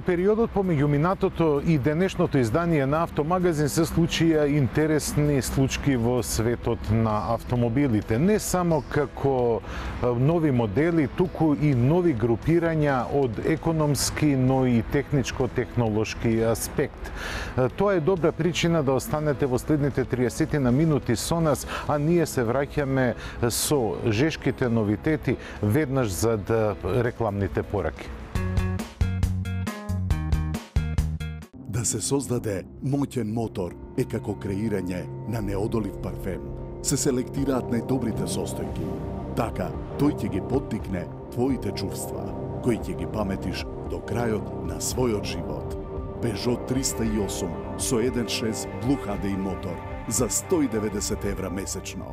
Во периодот помеѓу минатото и денешното издание на Автомагазин се случија интересни случки во светот на автомобилите. Не само како нови модели, туку и нови групирања од економски, но и техничко-технолошки аспект. Тоа е добра причина да останете во следните 30 на минути со нас, а ние се враќаме со жешките новитети веднаш зад рекламните пораки. Да се создаде моќен мотор е како креирање на неодолив парфем. Се селектираат најдобрите состојки. Така, тој ќе ги поттикне твоите чувства, кои ќе ги паметиш до крајот на својот живот. Peugeot 308 со 1.6 Blue HDI мотор за 190 евра месечно.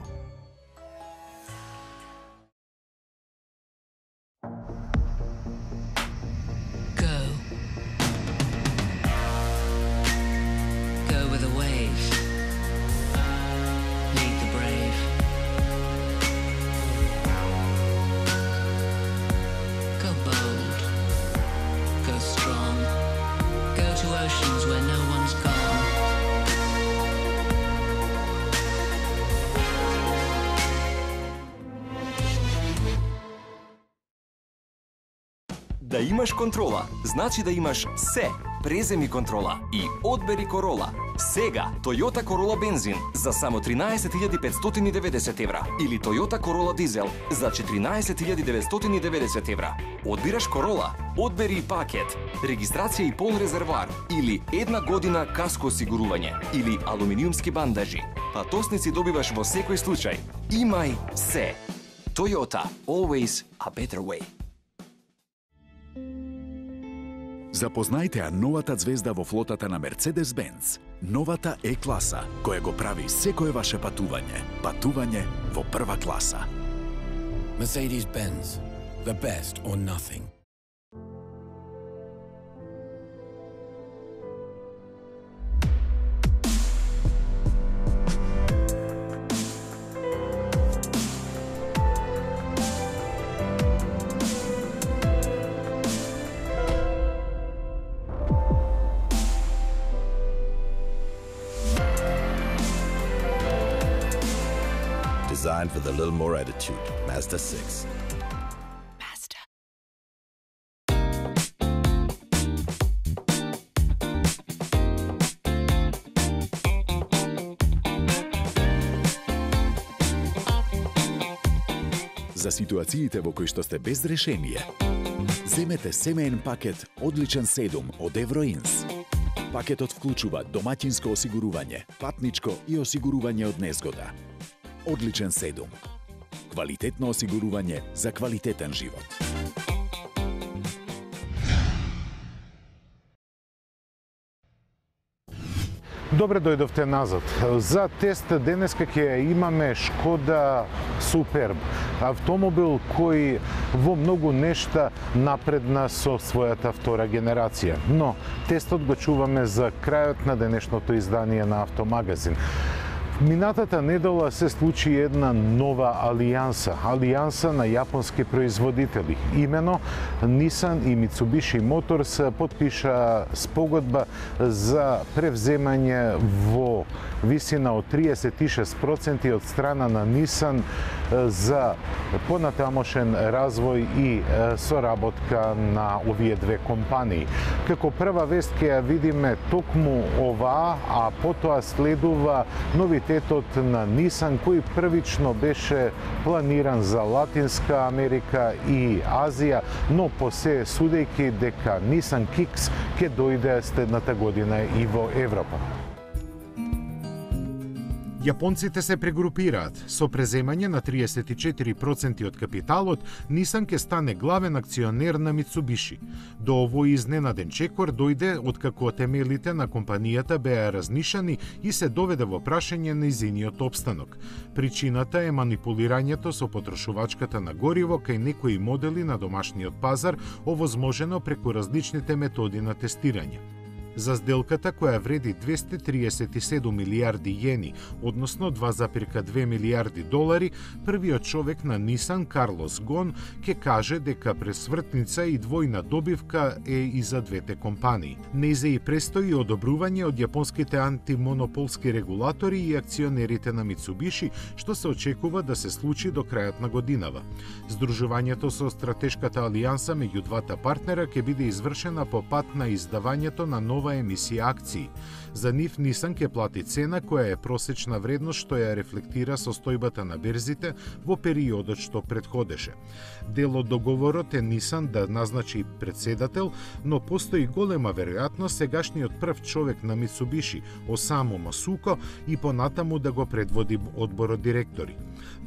Контрола, значи да имаш се. Преземи контрола и одбери Корола. Сега Toyota Corolla бензин за само 13.590 евра или Toyota Corolla дизел за 14.990 евра. Одбираш Корола, одбери и пакет, регистрација и пол резервар или една година каско осигурување или алуминиумски бандажи. Патосници добиваш во секој случај. Имај се. Toyota, always a better way. Запознајте ја новата звезда во флотата на Mercedes-Benz. Новата Е-класа, која го прави секое ваше патување. Патување во прва класа. Mercedes-Benz. The best or nothing. Attitude. Mazda 6. Mazda. За ситуациите во кои што сте без решение, земете семеен пакет Одличен 7 од Евроинс. Пакетот вклучува домаќинско осигурување, патничко и осигурување од незгода. Одличен 7. Квалитетно осигурување за квалитетен живот. Добре дојдовте назад. За тест денеска ќе имаме Шкода Суперб, автомобил кој во многу нешта напредна со својата втора генерација. Но тестот го чуваме за крајот на денешното издание на Автомагазин. Минатата недела се случи една нова алијанса, алијанса на јапонски производители. Имено Nissan и Mitsubishi Motors подпиша спогодба за превземање во висина од 36% од страна на Nissan за понатамошен развој и соработка на овие две компании. Како прва вест ќе ја видиме токму оваа, а потоа следува капацитетот на Нисан кој првично беше планиран за Латинска Америка и Азија, но по се судејќи дека Нисан Кикс ќе дојде следната година и во Европа. Јапонците се прегрупираат. Со преземање на 34% од капиталот, Нисан ќе стане главен акционер на Митсубиши. До овој изненаден чекор дојде откако темелите на компанијата беа разнишани и се доведе во прашање на изиниот обстанок. Причината е манипулирањето со потрошувачката на гориво кај некои модели на домашниот пазар, овозможено преку различните методи на тестирање. За сделката која вреди 237 милиарди јени, односно 2,2 милиарди долари, првиот човек на Нисан, Карлос Гон, ќе каже дека пресвртница и двојна добивка е и за двете компании. Незе и престои одобрување од јапонските антимонополски регулатори и акционерите на Мицубиши, што се очекува да се случи до крајот на годинава. Сдружувањето со стратешката алијанса меѓу двата партнера ќе биде извршена по пат на издавањето на нова емисија акции. За нив Нисан ќе плати цена која е просечна вредност што ја рефлектира состојбата на берзите во периодот што предходеше. Дел од договорот е Нисан да назначи председател, но постои голема веројатност сегашниот прв човек на Мицубиши, Осамо Масуко, и понатаму да го предводи одборот директори.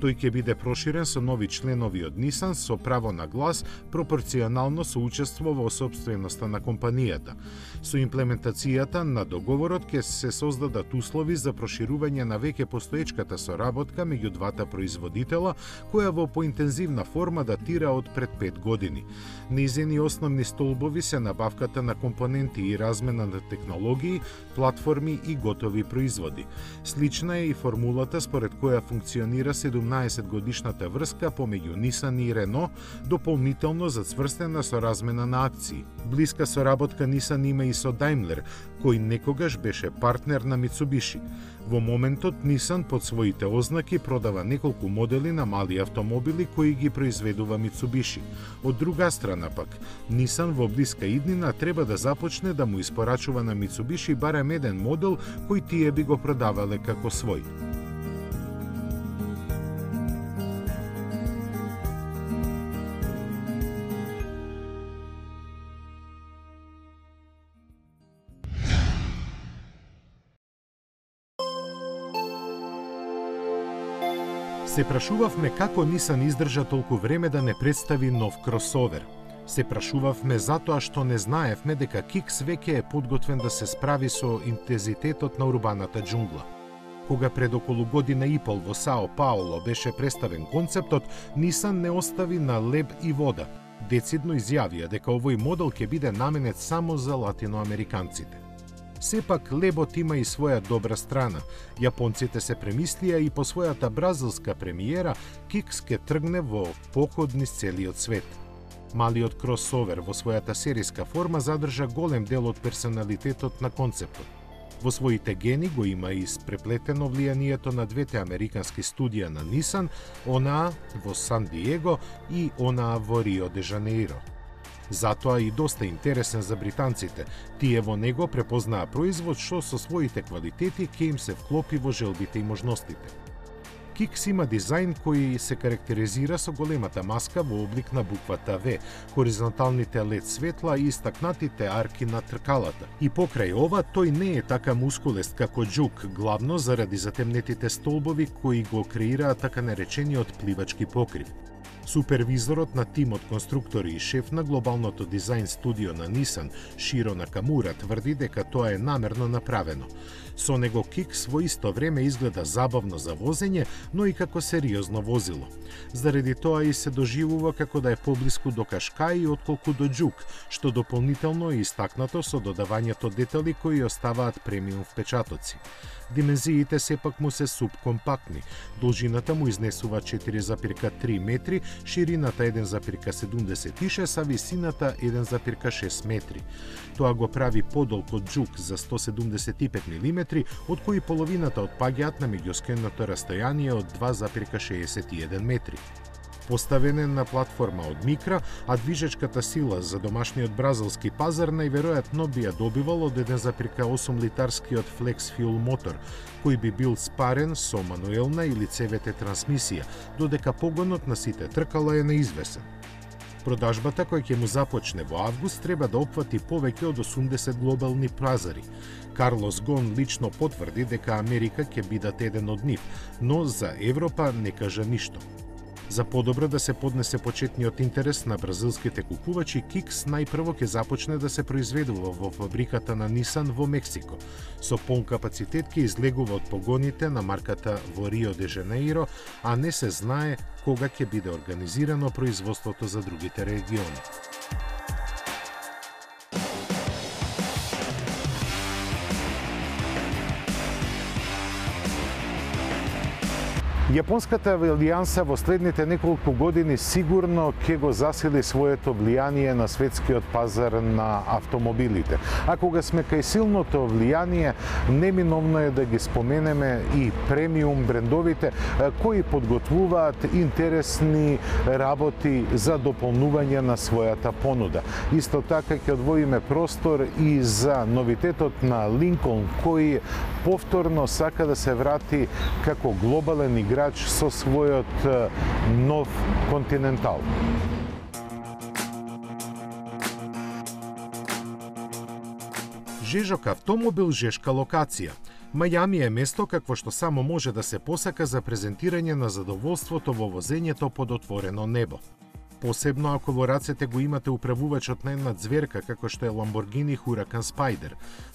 Тој ќе биде проширен со нови членови од Нисан со право на глас пропорционално со учество во собственоста на компанијата. Со имплементацијата на договорот ќе се создадат услови за проширување на веќе постоечката соработка меѓу двата производителя, која во поинтензивна форма датира од пред 5 години. Низени основни столбови се набавката на компоненти и размена на технологии, платформи и готови производи. Слична е и формулата според која функционира 17 годишната врска помеѓу Нисан и Рено, дополнително зацврстена со размена на акции. Блиска соработка Нисан има и со Daimler, кој некогаш беше партнер на Митсубиши. Во моментот Нисан под своите ознаки продава неколку модели на мали автомобили кои ги произведува Митсубиши. Од друга страна пак, Нисан во блиска иднина треба да започне да му испорачува на Митсубиши барем еден модел кој тие би го продавале како свој. Се прашувавме како Нисан издржа толку време да не представи нов кросовер. Се прашувавме затоа што не знаевме дека Кикс веќе е подготвен да се справи со интензитетот на урбаната джунгла. Кога пред околу година и пол во Сао Пауло беше представен концептот, Нисан не остави на леб и вода. Децидно изјавија дека овој модел ќе биде наменет само за латиноамериканците. Сепак лебот има и своја добра страна. Јапонците се премислија и по својата бразилска премиера Кикс ке тргне во поход низ целиот свет. Малиот кросовер во својата сериска форма задржа голем дел од персоналитетот на концептот. Во своите гени го има и спреплетено влијанието на двете американски студија на Нисан, онаа во Сан Диего и онаа во Рио де Жанеиро. Затоа и доста интересен за британците. Тие во него препознаа производ што со своите квалитети ќе им се вклопи во желбите и можностите. Кикс има дизајн кој се карактеризира со големата маска во облик на буквата В, хоризонталните лед светла и истакнатите арки на тркалата. И покрај ова, тој не е така мускулест како Джук, главно заради затемнетите столбови кои го креираат така наречениот пливачки покрив. Супервизорот на тимот конструктори и шеф на глобалното дизајн студио на Нисан, Широ Накамура, тврди дека тоа е намерно направено. Со него Кикс во исто време изгледа забавно за возење, но и како сериозно возило. Заради тоа и се доживува како да е поблиску до Кашкај отколку до Джук, што дополнително е истакнато со додавањето детали кои оставаат премиум впечатоци. Димензиите сепак му се субкомпактни. Должината му изнесува 4,3 метри, ширината 1,76, а висината 1,6 метри. Тоа го прави подолг од джук за 175 мм, од кои половината отпаѓаат на меѓускенното растојание од 2,61 метри поставен е на платформа од микра, а движечката сила за домашниот бразилски пазар најверојатно би ја добивал од 1,8 литарскиот Flex Fuel мотор, кој би бил спарен со мануелна или цевете трансмисија, додека погонот на сите тркала е неизвесен. Продажбата која ќе му започне во август треба да опфати повеќе од 80 глобални пазари. Карлос Гон лично потврди дека Америка ќе бидат еден од нив, но за Европа не кажа ништо. За подобро да се поднесе почетниот интерес на бразилските купувачи, Кикс најпрво ќе започне да се произведува во фабриката на Нисан во Мексико. Со полн капацитет ќе излегува од погоните на марката во Рио де Жанеиро, а не се знае кога ќе биде организирано производството за другите региони. Јапонската алијанса во следните неколку години сигурно ќе го засили своето влијание на светскиот пазар на автомобилите. А кога сме кај силното влијание, неминовно е да ги споменеме и премиум брендовите кои подготвуваат интересни работи за дополнување на својата понуда. Исто така ќе одвоиме простор и за новитетот на Lincoln кој повторно сака да се врати како глобален играч со својот нов континентал. Жежок автомобил, жешка локација. Мајами е место какво што само може да се посака за презентирање на задоволството во возењето под отворено небо посебно ако во рацете го имате управувачот на една зверка како што е Lamborghini Huracan Spider.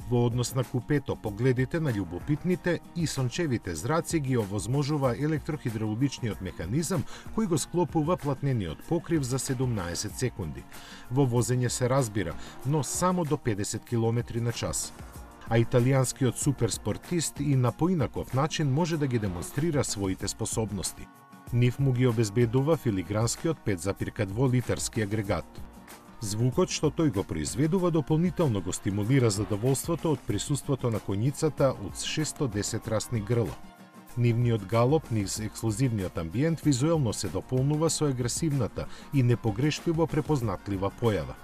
Во однос на купето, погледите на љубопитните и сончевите зраци ги овозможува електрохидравличниот механизам кој го склопува платнениот покрив за 17 секунди. Во возење се разбира, но само до 50 км на час а италијанскиот суперспортист и на поинаков начин може да ги демонстрира своите способности. Нив му ги обезбедува филигранскиот 5,2 литарски агрегат. Звукот што тој го произведува дополнително го стимулира задоволството од присуството на коњицата од 610 расни грла. Нивниот галоп низ ексклузивниот амбиент визуелно се дополнува со агресивната и непогрешливо препознатлива појава.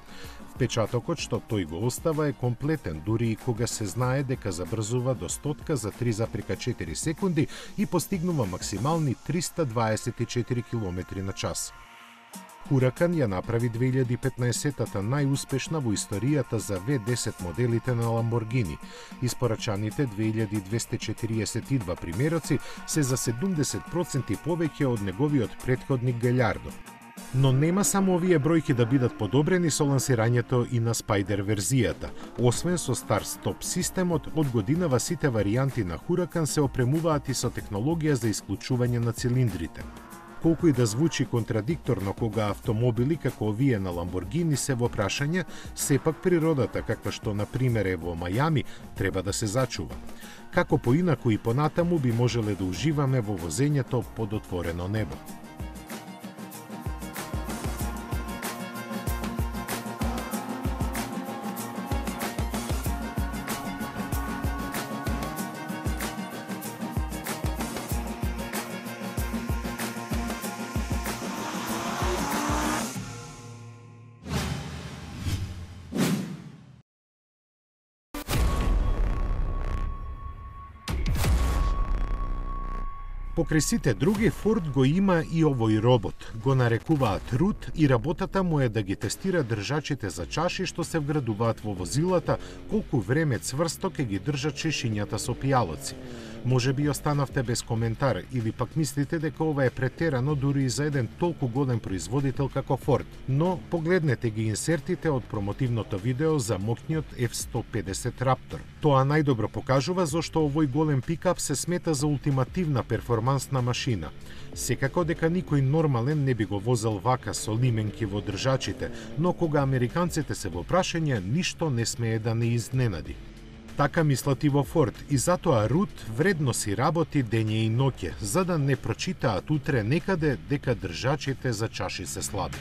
Впечатокот што тој го остава е комплетен, дури и кога се знае дека забрзува до стотка за 3,4 секунди и постигнува максимални 324 км на час. Хуракан ја направи 2015-та најуспешна во историјата за V10 моделите на Ламборгини. Испорачаните 2242 примероци се за 70% повеќе од неговиот предходник Галјардо. Но нема само овие бројки да бидат подобрени со лансирањето и на Spider верзијата. Освен со стар стоп системот, од годинава сите варијанти на Huracan се опремуваат и со технологија за исклучување на цилиндрите. Колку и да звучи контрадикторно кога автомобили како овие на Ламборгини се во прашање, сепак природата, каква што на пример е во Мајами, треба да се зачува. Како поинаку и понатаму би можеле да уживаме во возењето под отворено небо. Покрај сите други, Форд го има и овој робот. Го нарекуваат Рут и работата му е да ги тестира држачите за чаши што се вградуваат во возилата, колку време цврсто ке ги држат чешињата со пијалоци. Може би останавте без коментар или пак мислите дека ова е претерано дури и за еден толку годен производител како Форд. Но погледнете ги инсертите од промотивното видео за мокниот F-150 Raptor. Тоа најдобро покажува зошто овој голем пикап се смета за ултимативна перформансна машина. Секако дека никој нормален не би го возел вака со лименки во држачите, но кога американците се во прашање, ништо не смее да не изненади. Така мислат и во Форд и затоа Рут вредно си работи дење и ноќе, за да не прочитаат утре некаде дека држачите за чаши се слаби.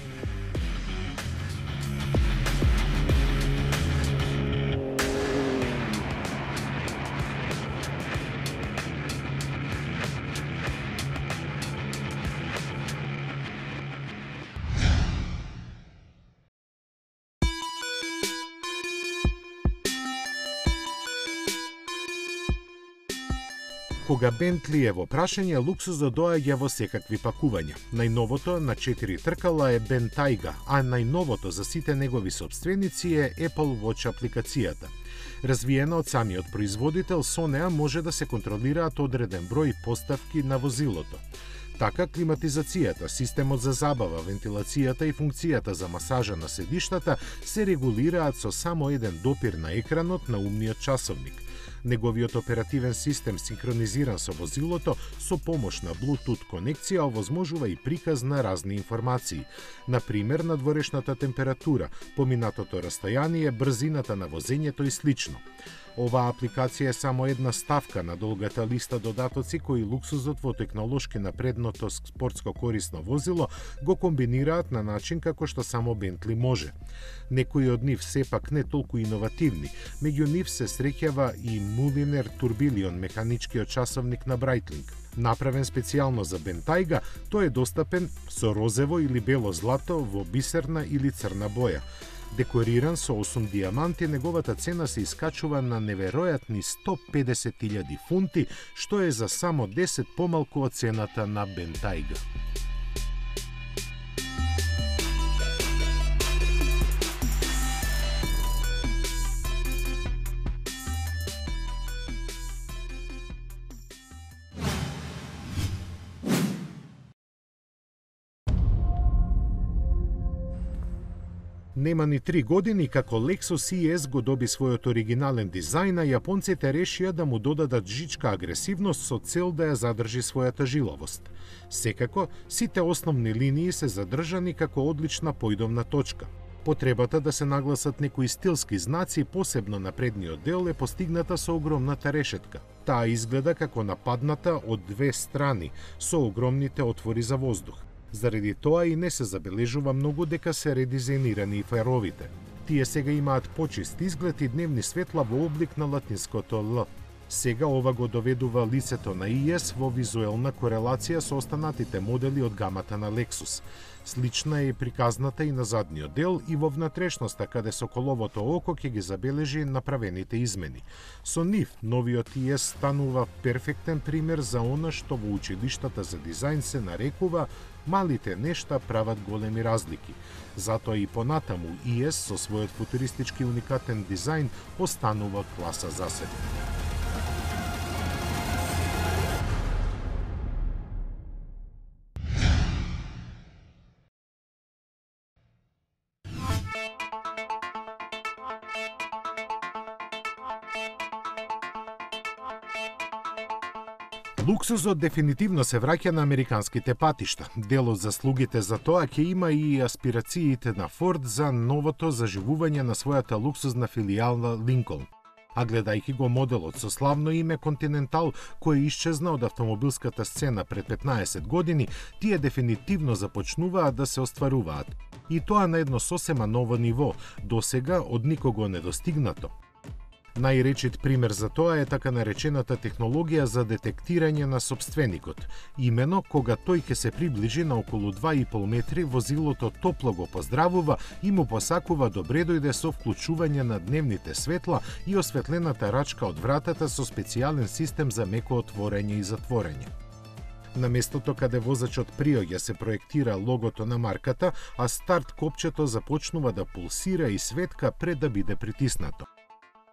Кога Бентли е во прашање, луксузот да доаѓа во секакви пакувања. Најновото на 4 тркала е Бентайга, а најновото за сите негови собственици е Apple Watch апликацијата. Развиена од самиот производител, со неа може да се контролираат одреден број поставки на возилото. Така, климатизацијата, системот за забава, вентилацијата и функцијата за масажа на седиштата се регулираат со само еден допир на екранот на умниот часовник – Неговиот оперативен систем синхронизиран со возилото со помош на Bluetooth конекција овозможува и приказ на разни информации. На пример, надворешната температура, поминатото растојание, брзината на возењето и слично. Оваа апликација е само една ставка на долгата листа додатоци кои луксузот во технолошки напредното спортско корисно возило го комбинираат на начин како што само Бентли може. Некои од нив сепак не толку иновативни, меѓу нив се среќава и Мулинер Турбилион, механичкиот часовник на Брайтлинг. Направен специјално за Бентайга, тој е достапен со розево или бело злато во бисерна или црна боја. Декориран со 8 диаманти, неговата цена се искачува на неверојатни 150.000 фунти, што е за само 10 помалку од цената на Бентайга. Нема ни три години како Lexus ES го доби својот оригинален дизајн, а јапонците решија да му додадат жичка агресивност со цел да ја задржи својата жиловост. Секако, сите основни линии се задржани како одлична појдовна точка. Потребата да се нагласат некои стилски знаци, посебно на предниот дел, е постигната со огромната решетка. Таа изгледа како нападната од две страни, со огромните отвори за воздух. Заради тоа и не се забележува многу дека се редизајнирани и фаровите. Тие сега имаат почист изглед и дневни светла во облик на латинското Л. Сега ова го доведува лицето на ИС во визуелна корелација со останатите модели од гамата на Lexus. Слична е приказната и на задниот дел и во внатрешноста каде со коловото око ќе ги забележи направените измени. Со нив, новиот ИС станува перфектен пример за она што во училиштата за дизајн се нарекува малите нешта прават големи разлики. Затоа и понатаму ИС со својот футуристички уникатен дизајн останува класа за себе. Луксузот дефинитивно се враќа на американските патишта. Дел од заслугите за тоа ќе има и аспирациите на Форд за новото заживување на својата луксузна филијална Линколн. А гледајќи го моделот со славно име Континентал, кој исчезна од автомобилската сцена пред 15 години, тие дефинитивно започнуваат да се остваруваат. И тоа на едно сосема ново ниво, досега од никого недостигнато. Најречит пример за тоа е така наречената технологија за детектирање на собственикот. Имено, кога тој ќе се приближи на околу 2,5 метри, возилото топло го поздравува и му посакува да добре дојде со вклучување на дневните светла и осветлената рачка од вратата со специјален систем за меко отворење и затворење. На местото каде возачот приоѓа се проектира логото на марката, а старт копчето започнува да пулсира и светка пред да биде притиснато.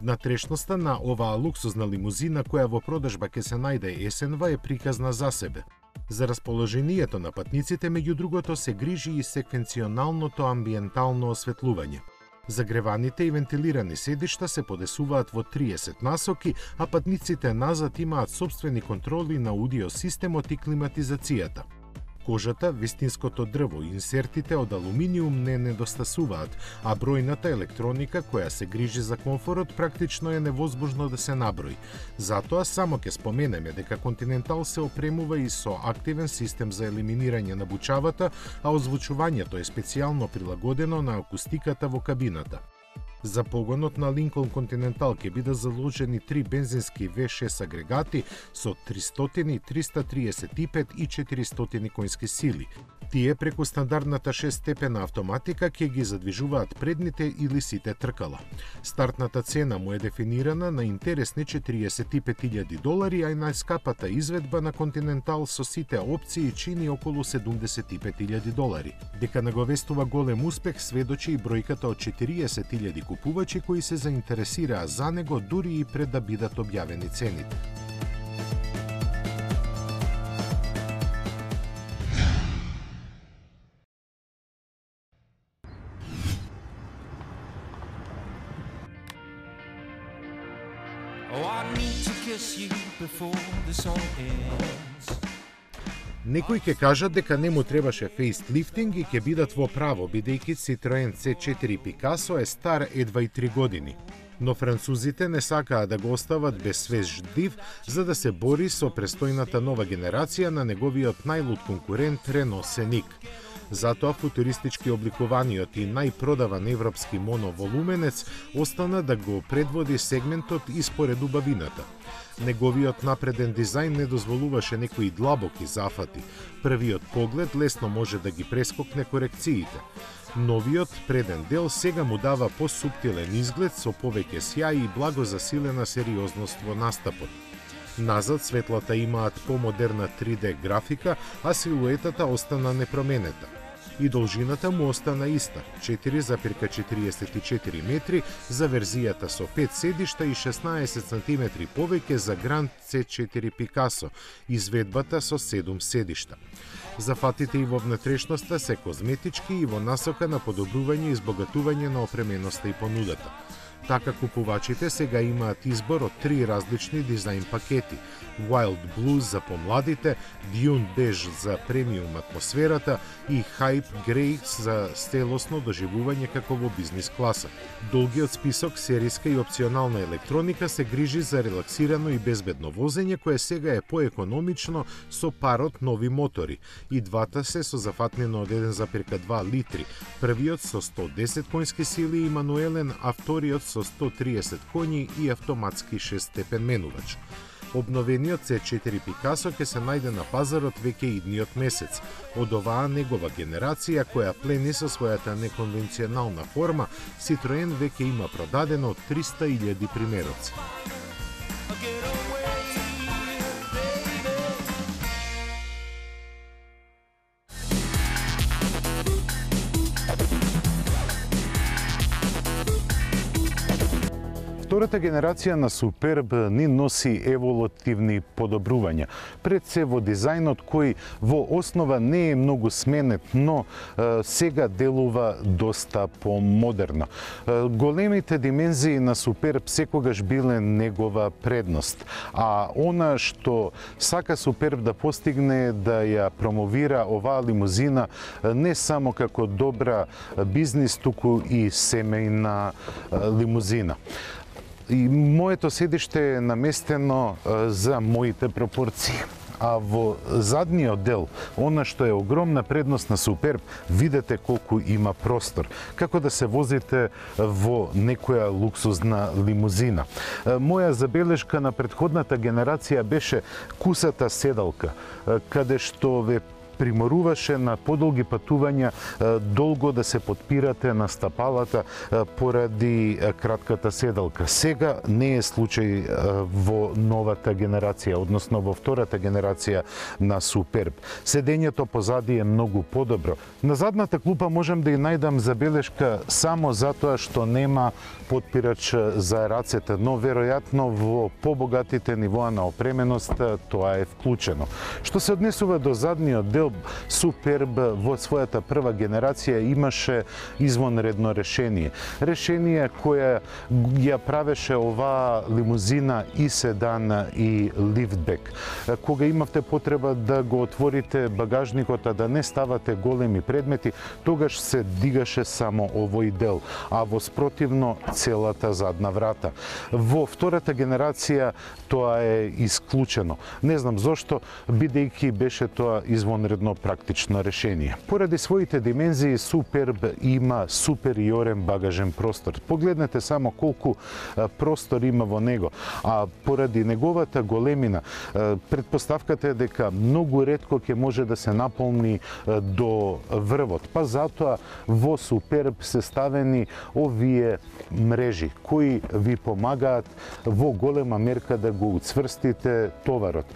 Натрешноста на оваа луксузна лимузина која во продажба ќе се најде есенва е приказна за себе. За расположението на патниците, меѓу другото, се грижи и секвенционалното амбиентално осветлување. Загреваните и вентилирани седишта се подесуваат во 30 насоки, а патниците назад имаат собствени контроли на аудиосистемот и климатизацијата – кожата, вистинското дрво и инсертите од алуминиум не недостасуваат, а бројната електроника која се грижи за комфорот практично е невозможно да се наброи. Затоа само ќе споменеме дека Континентал се опремува и со активен систем за елиминирање на бучавата, а озвучувањето е специјално прилагодено на акустиката во кабината. За погонот на Линколн Континентал ќе бидат заложени три бензински V6 агрегати со 300, 335 и 400 конски сили, Тие преку стандардната 6-степена автоматика ќе ги задвижуваат предните или сите тркала. Стартната цена му е дефинирана на интересни 45.000 долари, а и најскапата изведба на Континентал со сите опции чини околу 75.000 долари. Дека наговестува голем успех сведочи и бројката од 40.000 купувачи кои се заинтересираа за него дури и пред да бидат објавени цените. Oh, I need to kiss you before this all ends. Некои ќе кажат дека не му требаше фейслифтинг и ќе бидат во право, бидејќи Citroen C4 Picasso е стар едва и 3 години. Но французите не сакаа да го остават без свеж див за да се бори со престојната нова генерација на неговиот најлуд конкурент Renault Scenic. Затоа футуристички обликуваниот и најпродаван европски моноволуменец остана да го предводи сегментот испоред убавината. Неговиот напреден дизајн не дозволуваше некои длабоки зафати. Првиот поглед лесно може да ги прескокне корекциите. Новиот преден дел сега му дава посуптилен изглед со повеќе сјај и благо засилена сериозност во настапот. Назад светлата имаат помодерна 3D графика, а силуетата остана непроменета и должината му остана иста 4,44 метри за верзијата со 5 седишта и 16 см повеќе за Grand C4 Picasso, изведбата со 7 седишта. Зафатите и во внатрешноста се козметички и во насока на подобрување и избогатување на опременоста и понудата. Така купувачите сега имаат избор од три различни дизајн пакети. Wild Blues за помладите, Dune Beige за премиум атмосферата и Hype Grey за стелосно доживување како во бизнис класа. Долгиот список сериска и опционална електроника се грижи за релаксирано и безбедно возење кое сега е поекономично со парот нови мотори. И двата се со зафатнено од 1,2 литри. Првиот со 110 конски сили и мануелен, а вториот со со 130 коњи и автоматски 6 степен менувач. Обновениот C4 Picasso ќе се најде на пазарот веќе идниот месец. Од оваа негова генерација која плени со својата неконвенционална форма, Citroen веќе има продадено 300.000 примероци. Втората генерација на Суперб ни носи еволутивни подобрувања. Пред се во дизајнот кој во основа не е многу сменет, но е, сега делува доста помодерно. Е, големите димензии на Суперб секогаш биле негова предност, а она што сака Суперб да постигне да ја промовира оваа лимузина не само како добра бизнис, туку и семејна лимузина и моето седиште е наместено за моите пропорции. А во задниот дел, она што е огромна предност на Суперб, видете колку има простор. Како да се возите во некоја луксузна лимузина. Моја забелешка на предходната генерација беше кусата седалка, каде што ве приморуваше на подолги патувања долго да се подпирате на стапалата поради кратката седалка. Сега не е случај во новата генерација, односно во втората генерација на Суперб. Седењето позади е многу подобро. На задната клупа можам да ја најдам забелешка само затоа што нема подпирач за рацете, но веројатно во побогатите нивоа на опременост тоа е вклучено. Што се однесува до задниот дел, Суперб во својата прва генерација имаше извонредно решение. Решение кое ја правеше оваа лимузина и седан и лифтбек. Кога имавте потреба да го отворите багажникот, а да не ставате големи предмети, тогаш се дигаше само овој дел, а во спротивно целата задна врата. Во втората генерација тоа е исклучено. Не знам зошто, бидејќи беше тоа извонредно практично решение. Поради своите димензии Суперб има супериорен багажен простор. Погледнете само колку простор има во него, а поради неговата големина, предпоставката е дека многу ретко ќе може да се наполни до врвот. Па затоа во Суперб се ставени овие мрежи кои ви помагаат во голема мерка да го уцврстите товарот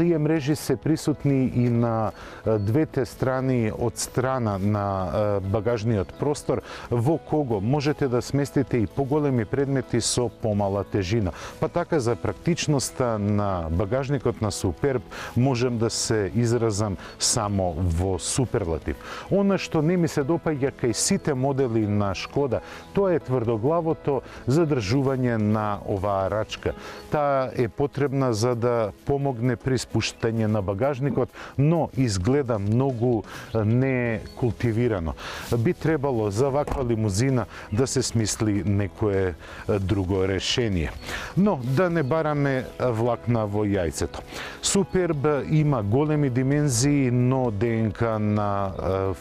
Тие мрежи се присутни и на двете страни од страна на багажниот простор, во кого можете да сместите и поголеми предмети со помала тежина. Па така за практичноста на багажникот на Суперб можем да се изразам само во суперлатив. Она што не ми се допаѓа кај сите модели на Шкода, тоа е тврдоглавото задржување на оваа рачка. Таа е потребна за да помогне при спуштање на багажникот, но изгледа многу некултивирано. Би требало за ваква лимузина да се смисли некое друго решение. Но да не бараме влакна во јајцето. Суперб има големи димензии, но ДНК на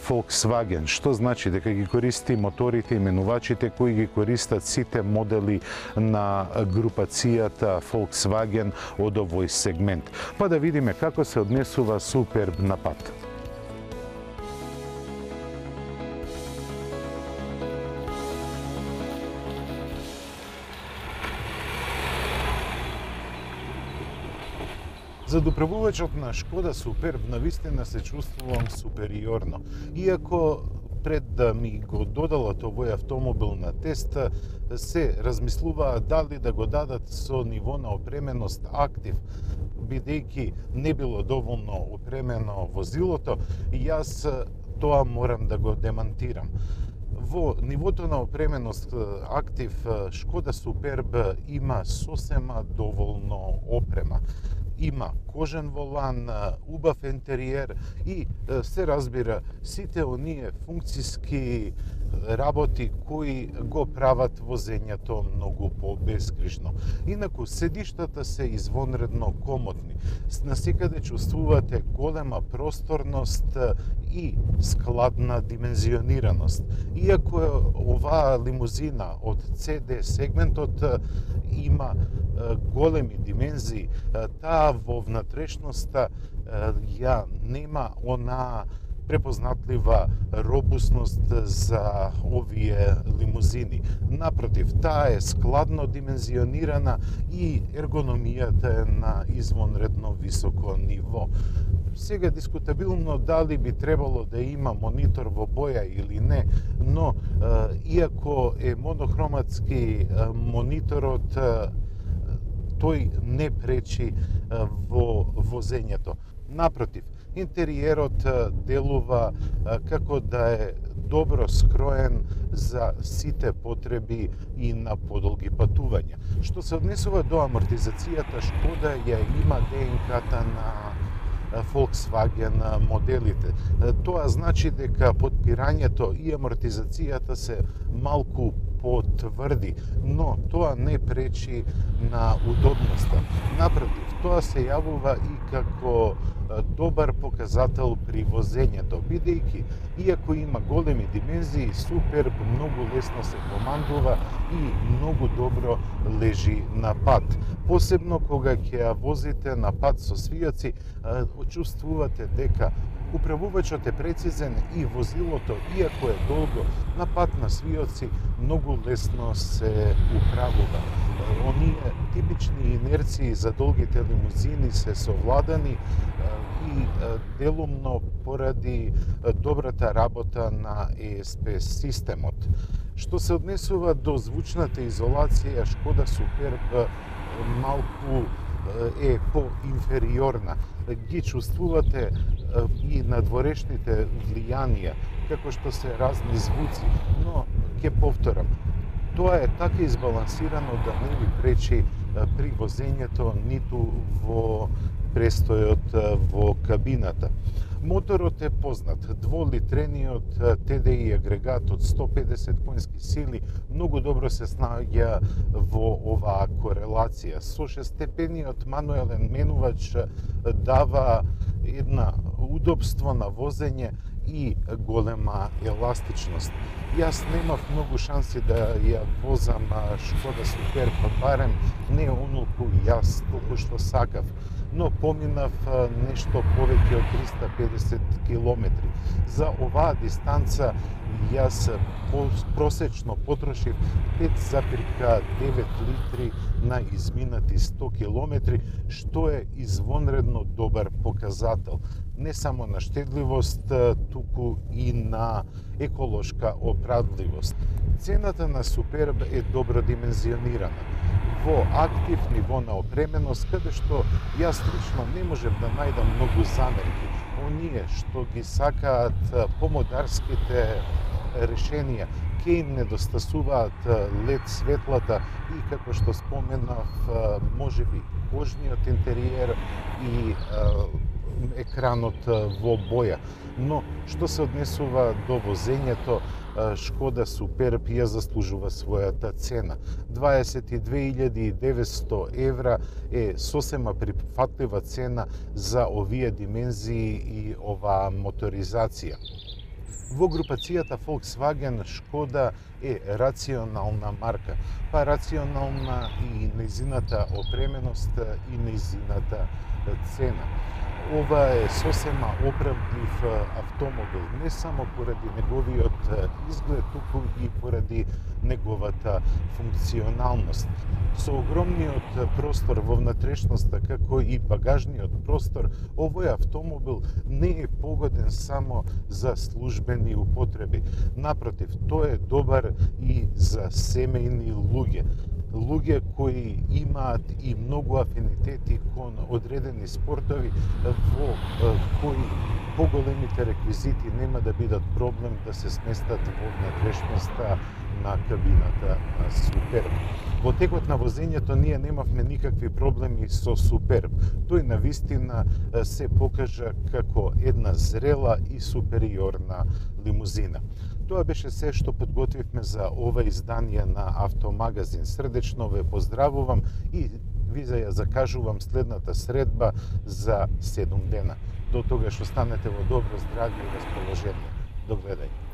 Volkswagen, што значи дека ги користи моторите и менувачите кои ги користат сите модели на групацијата Volkswagen од овој сегмент. Па да видиме како се однесува Суперб на пат. За доправувачот на Шкода Суперб навистина се чувствувам супериорно. Иако пред да ми го додалат овој автомобил на тест, се размислуваа дали да го дадат со ниво на опременост актив, бидејќи не било доволно опремено возилото, и јас тоа морам да го демантирам. Во нивото на опременост актив Шкода Суперб има сосема доволно опрема има кожен волан, убав интериер и се разбира сите оние функциски работи кои го прават возењето многу по-безгрижно. Инаку седиштата се извонредно комотни. Насекаде чувствувате голема просторност и складна димензионираност. Иако оваа лимузина од CD сегментот има големи димензии, таа во внатрешноста ја нема онаа препознатлива робусност за овие лимузини. Напротив, таа е складно димензионирана и ергономијата е на извонредно високо ниво. Сега дискутабилно дали би требало да има монитор во боја или не, но иако е монохроматски мониторот тој не пречи во возењето. Напротив, интериерот делува како да е добро скроен за сите потреби и на подолги патувања. Што се однесува до амортизацијата, Шкода ја има ДНК-та на Volkswagen моделите. Тоа значи дека подпирањето и амортизацијата се малку потврди, но тоа не пречи на удобноста. Напротив, тоа се јавува и како добар показател при возењето, бидејќи иако има големи димензии, супер многу лесно се командува и многу добро лежи на пат. Посебно кога ќе ја возите на пат со свијаци, очувствувате дека Управувачот е прецизен и возилото, иако е долго, на пат на свиоци, многу лесно се управува. Оние типични инерции за долгите лимузини се совладани и делумно поради добрата работа на ESP системот. Што се однесува до звучната изолација, Шкода Суперб малку е поинфериорна. Ги чувствувате и надворешните влијанија, како што се разни звуци, но ќе повторам, тоа е така избалансирано да не ви пречи при возењето ниту во престојот во кабината. Моторот е познат. Дволитрениот TDI агрегат од 150 конски сили многу добро се снаѓа во оваа корелација. Со шестепениот мануелен менувач дава една удобство на возење и голема еластичност. Јас немав многу шанси да ја возам Шкода Супер, па барем не онолку јас толку што сакав но поминав нешто повеќе од 350 километри. За оваа дистанца јас просечно потрошив 5,9 литри на изминати 100 километри, што е извонредно добар показател не само на штедливост, туку и на еколошка оправдливост. Цената на Суперб е добро димензионирана во актив ниво на опременост, каде што јас лично не можев да најдам многу замерки. Оние што ги сакаат помодарските решенија, ке им недостасуваат лед светлата и како што споменав, можеби кожниот интериер и екранот во боја. Но, што се однесува до возењето, Шкода Суперб ја заслужува својата цена. 22.900 евра е сосема прифатлива цена за овие димензии и оваа моторизација. Во групацијата Volkswagen Шкода е рационална марка, па рационална и незината опременост и незината цена ова е сосема оправдлив автомобил, не само поради неговиот изглед, туку и поради неговата функционалност. Со огромниот простор во внатрешноста, како и багажниот простор, овој автомобил не е погоден само за службени употреби. Напротив, тој е добар и за семејни луѓе луѓе кои имаат и многу афинитети кон одредени спортови во кои поголемите реквизити нема да бидат проблем да се сместат во внатрешноста на кабината на Суперб. Во текот на возењето ние немавме никакви проблеми со Суперб. Тој на вистина се покажа како една зрела и супериорна лимузина. Тоа беше се што подготвивме за ова издание на Автомагазин. Срдечно ве поздравувам и ви за ја закажувам следната средба за 7 дена. До тогаш останете во добро здравје и расположение. Догледај.